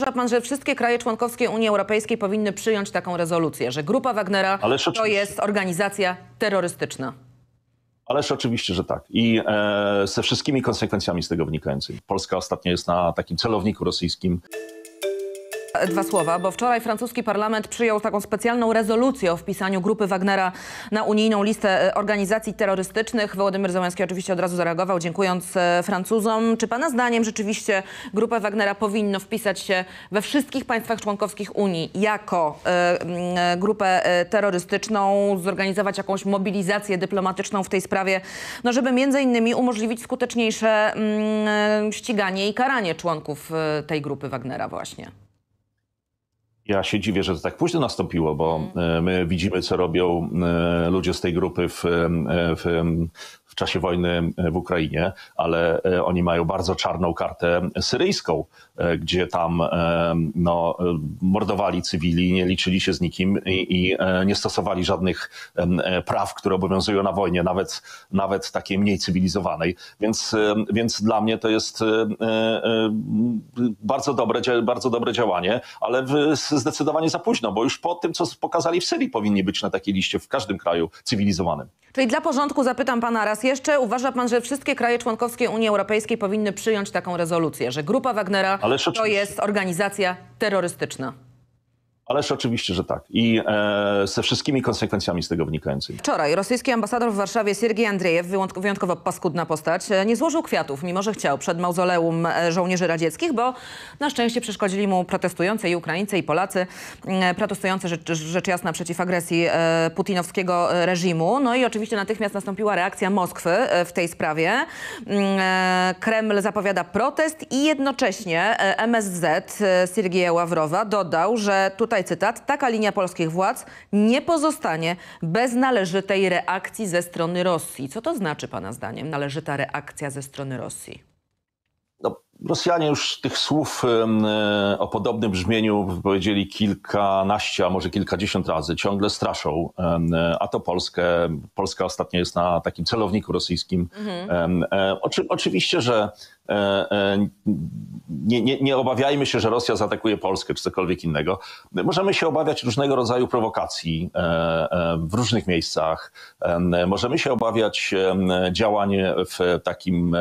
Uważa pan, że wszystkie kraje członkowskie Unii Europejskiej powinny przyjąć taką rezolucję, że Grupa Wagnera to jest organizacja terrorystyczna? Ależ oczywiście, że tak. I e, ze wszystkimi konsekwencjami z tego wynikającymi. Polska ostatnio jest na takim celowniku rosyjskim. Dwa słowa, bo wczoraj francuski parlament przyjął taką specjalną rezolucję o wpisaniu grupy Wagnera na unijną listę e, organizacji terrorystycznych. Wołodymyr Zełenski oczywiście od razu zareagował, dziękując e, Francuzom. Czy pana zdaniem rzeczywiście grupę Wagnera powinno wpisać się we wszystkich państwach członkowskich Unii jako m, e, grupę terrorystyczną, zorganizować jakąś mobilizację dyplomatyczną w tej sprawie, no żeby między innymi umożliwić skuteczniejsze e, ściganie i karanie członków tej grupy Wagnera właśnie? Ja się dziwię, że to tak późno nastąpiło, bo e, my widzimy, co robią e, ludzie z tej grupy w, e, w, w czasie wojny w Ukrainie, ale e, oni mają bardzo czarną kartę syryjską, e, gdzie tam e, no, e, mordowali cywili, nie liczyli się z nikim i, i e, nie stosowali żadnych e, praw, które obowiązują na wojnie, nawet, nawet takiej mniej cywilizowanej. Więc, e, więc dla mnie to jest e, e, bardzo dobre, bardzo dobre działanie, ale zdecydowanie za późno, bo już po tym, co pokazali w Syrii, powinni być na takiej liście w każdym kraju cywilizowanym. Czyli dla porządku zapytam pana raz jeszcze. Uważa pan, że wszystkie kraje członkowskie Unii Europejskiej powinny przyjąć taką rezolucję, że Grupa Wagnera to jest organizacja terrorystyczna? Ależ oczywiście, że tak. I e, ze wszystkimi konsekwencjami z tego wynikającymi. Wczoraj rosyjski ambasador w Warszawie Siergiej Andrzejew, wyjątk- wyjątkowo paskudna postać, e, nie złożył kwiatów, mimo że chciał, przed mauzoleum e, żołnierzy radzieckich, bo na szczęście przeszkodzili mu protestujący i Ukraińcy, i Polacy, mm, protestujący rzecz, rzecz jasna przeciw agresji e, putinowskiego e, reżimu. No i oczywiście natychmiast nastąpiła reakcja Moskwy e, w tej sprawie. Mm, e, Kreml zapowiada protest i jednocześnie e, MSZ e, Siergieja Ławrowa dodał, że tutaj cytat, taka linia polskich władz nie pozostanie bez należytej reakcji ze strony Rosji. Co to znaczy pana zdaniem należyta reakcja ze strony Rosji? No, Rosjanie już tych słów e, o podobnym brzmieniu wypowiedzieli kilkanaście, a może kilkadziesiąt razy. Ciągle straszą. e, A to Polskę. Polska ostatnio jest na takim celowniku rosyjskim. Em, e, Oczy, oczywiście, że nie, nie, nie obawiajmy się, że Rosja zaatakuje Polskę czy cokolwiek innego. Możemy się obawiać różnego rodzaju prowokacji e, e, w różnych miejscach. Em, Możemy się obawiać działań w takim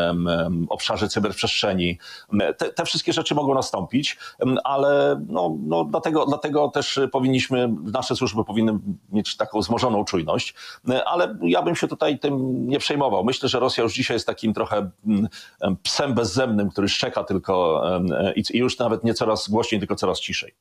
obszarze cyberprzestrzeni. Te, te wszystkie rzeczy mogą nastąpić, ale no, no dlatego, dlatego też powinniśmy, nasze służby powinny mieć taką wzmożoną czujność, ale ja bym się tutaj tym nie przejmował. Myślę, że Rosja już dzisiaj jest takim trochę psem bezzemnym, który szczeka tylko i i już nawet nie coraz głośniej, tylko coraz ciszej.